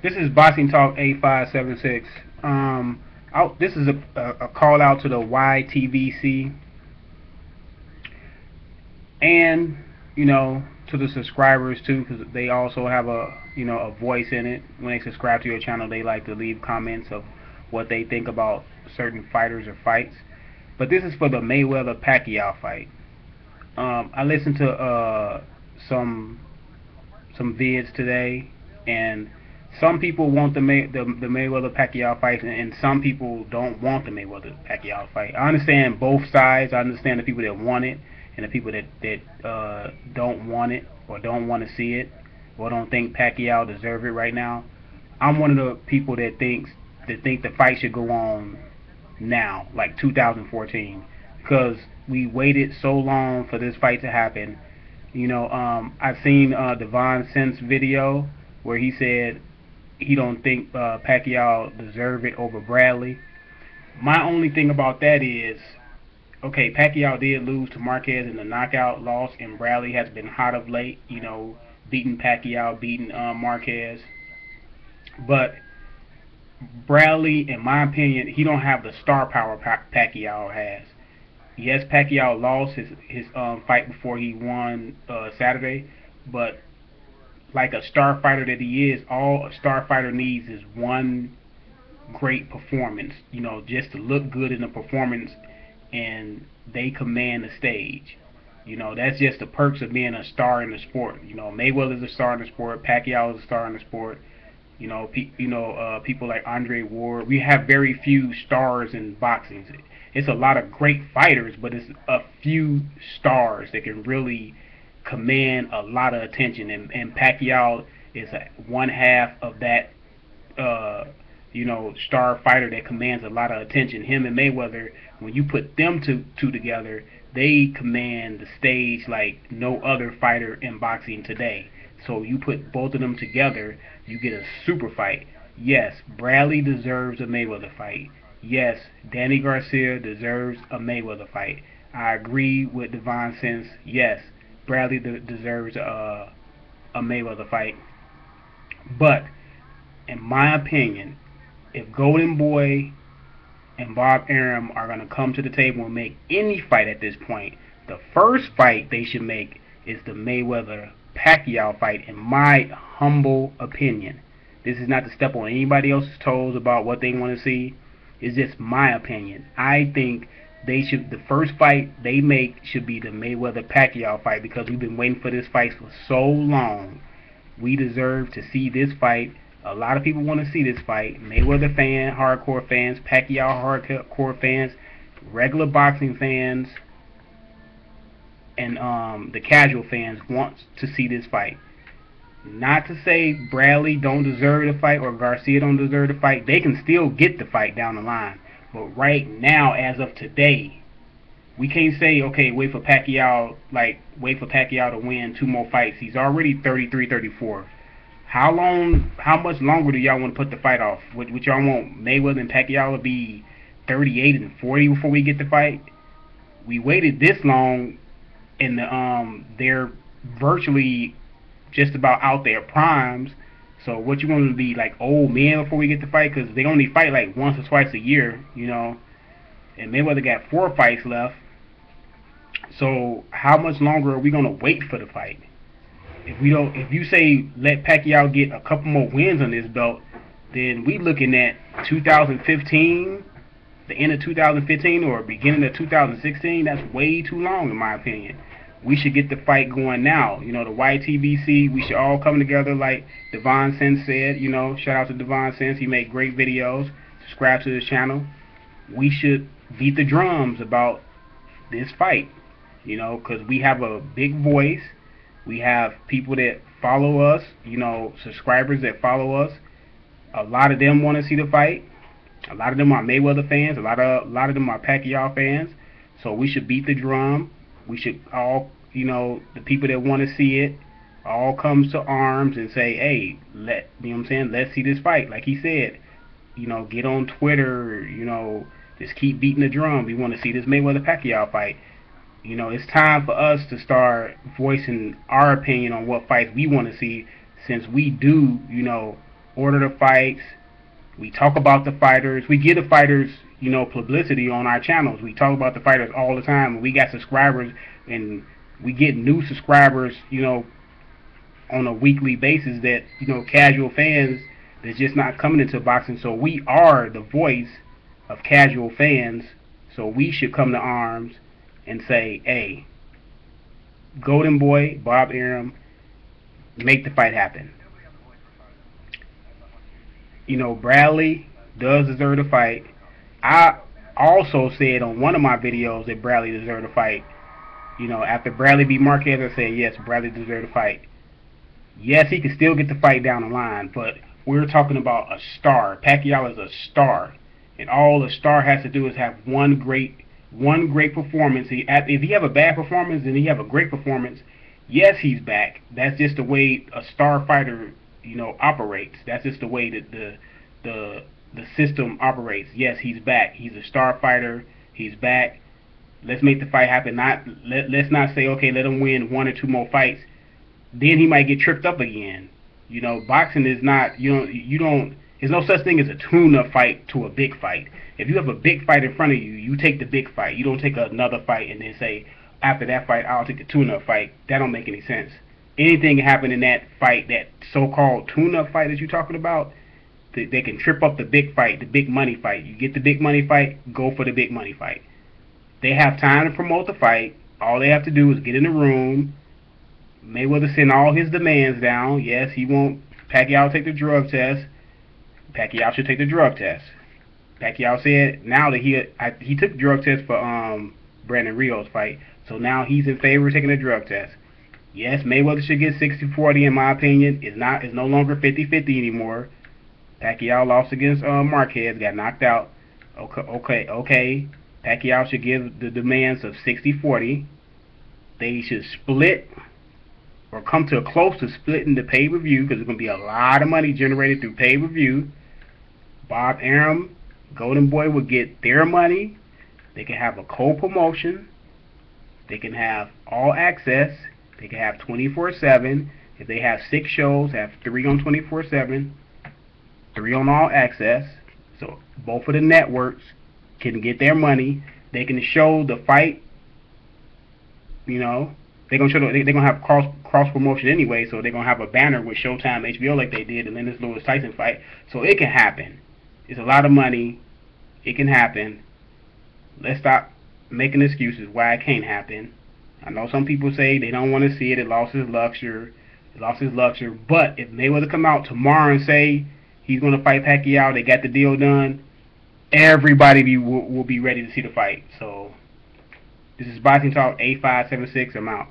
This is Boxing Talk 8576. Um, this is a, a, a, call out to the YTBC and, you know, to the subscribers too, because they also have a, you know, a voice in it. When they subscribe to your channel, they like to leave comments of what they think about certain fighters or fights. But this is for the Mayweather Pacquiao fight. Um, I listened to uh, some some vids today, and some people want the May, the, the Mayweather Pacquiao fight, and, and some people don't want the Mayweather Pacquiao fight. I understand both sides. I understand the people that want it and the people that that uh, don't want it or don't want to see it or don't think Pacquiao deserve it right now. I'm one of the people that thinks that think the fight should go on now, like 2014, because we waited so long for this fight to happen. You know, um, I've seen uh, Devon Sense video where he said he don't think uh, Pacquiao deserve it over Bradley. My only thing about that is, okay, Pacquiao did lose to Marquez in the knockout loss, and Bradley has been hot of late. You know, beating Pacquiao, beating uh, Marquez, but Bradley, in my opinion, he don't have the star power Pacquiao has. Yes, Pacquiao lost his his um, fight before he won uh, Saturday, but like a star fighter that he is, all a star fighter needs is one great performance. You know, just to look good in the performance, and they command the stage. You know, that's just the perks of being a star in the sport. You know, Mayweather's a star in the sport. Pacquiao is a star in the sport. You know, pe- you know, uh, people like Andre Ward. We have very few stars in boxing. It's a lot of great fighters, but it's a few stars that can really command a lot of attention. And, and Pacquiao is a, one half of that, uh, you know, star fighter that commands a lot of attention. Him and Mayweather, when you put them two two together, they command the stage like no other fighter in boxing today. So you put both of them together, you get a super fight. Yes, Bradley deserves a Mayweather fight. Yes, Danny Garcia deserves a Mayweather fight. I agree with Devon Sense. Yes, Bradley de- deserves a, a Mayweather fight. But, in my opinion, if Golden Boy and Bob Arum are going to come to the table and make any fight at this point, the first fight they should make is the Mayweather Pacquiao fight, in my humble opinion. This is not to step on anybody else's toes about what they want to see. It's just my opinion. I think they should the first fight they make should be the Mayweather Pacquiao fight because we've been waiting for this fight for so long. We deserve to see this fight. A lot of people want to see this fight. Mayweather fan, hardcore fans, Pacquiao hardcore fans, regular boxing fans, and um, the casual fans want to see this fight. Not to say Bradley don't deserve the fight or Garcia don't deserve the fight. They can still get the fight down the line. But right now, as of today, we can't say, okay, wait for Pacquiao, like, wait for Pacquiao to win two more fights. He's already 33, 34. How long, how much longer do y'all want to put the fight off? Would, would y'all want Mayweather and Pacquiao to be 38 and 40 before we get the fight? We waited this long and the, um, they're virtually just about out their primes. So what you want to be like old men before we get to fight? Because they only fight like once or twice a year, you know. And Mayweather got four fights left. So how much longer are we gonna wait for the fight? If we don't, if you say let Pacquiao get a couple more wins on this belt, then we looking at 2015, the end of 2015 or beginning of 2016. That's way too long in my opinion we should get the fight going now. You know, the YTBC, we should all come together like Devon Sense said. You know, shout out to Devon Sense. He made great videos. Subscribe to his channel. We should beat the drums about this fight. You know, because we have a big voice. We have people that follow us. You know, subscribers that follow us. A lot of them want to see the fight. A lot of them are Mayweather fans. A lot of a lot of them are Pacquiao fans. So we should beat the drum we should all, you know, the people that want to see it, all comes to arms and say, hey, let, you know what I'm saying, let's see this fight. Like he said, you know, get on Twitter, you know, just keep beating the drum. We want to see this Mayweather Pacquiao fight. You know, it's time for us to start voicing our opinion on what fights we want to see since we do, you know, order the fights. We talk about the fighters. We give the fighters, you know, publicity on our channels. We talk about the fighters all the time. We got subscribers and we get new subscribers, you know, on a weekly basis that, you know, casual fans that's just not coming into boxing. So we are the voice of casual fans. So we should come to arms and say, hey, Golden Boy, Bob Arum, make the fight happen. You know, Bradley does deserve to fight. I also said on one of my videos that Bradley deserved a fight. You know, after Bradley beat Marquez, I said, yes, Bradley deserved a fight. Yes, he can still get the fight down the line, but we're talking about a star. Pacquiao is a star. And all the star has to do is have one great one great performance. He, if he have a bad performance and he have a great performance, yes, he's back. That's just the way a star fighter, you know, operates. That's just the way that the the the system operates. Yes, he's back. He's a star fighter. He's back. Let's make the fight happen. Not let let's not say okay, let him win one or two more fights. Then he might get tripped up again. You know, boxing is not you don't you don't. There's no such thing as a tune-up fight to a big fight. If you have a big fight in front of you, you take the big fight. You don't take another fight and then say, after that fight, I'll take the tune-up fight. That don't make any sense. Anything can happen in that fight, that so-called tune-up fight that you're talking about, they, can trip up the big fight, the big money fight. You get the big money fight, go for the big money fight. They have time to promote the fight. All they have to do is get in the room. Mayweather send all his demands down. Yes, he won't. Pacquiao take the drug test. Pacquiao should take the drug test. Pacquiao said now that he I, he took drug test for um Brandon Rios fight, so now he's in favor of taking the drug test. Yes, Mayweather should get 60-40 in my opinion. It's not it's no longer 50-50 anymore. Pacquiao lost against uh, Marquez, got knocked out. Okay, okay, okay. Pacquiao should give the demands of 60-40. They should split or come to a close to splitting the pay-per-view because there's going to be a lot of money generated through pay-per-view. Bob Arum Golden Boy will get their money. They can have a co-promotion. They can have all access. They can have 24/7. If they have six shows, have three on 24/7, three on all access. So both of the networks can get their money. They can show the fight. You know, they're gonna show. The, they're gonna have cross cross promotion anyway. So they're gonna have a banner with Showtime, HBO, like they did, and then this Lewis Tyson fight. So it can happen. It's a lot of money. It can happen. Let's stop making excuses why it can't happen. I know some people say they don't want to see it. It lost his luxury. It lost his luxury. But if Mayweather come out tomorrow and say he's going to fight Pacquiao, they got the deal done, everybody be, will, will be ready to see the fight. So this is Boxing Talk 8576. I'm out.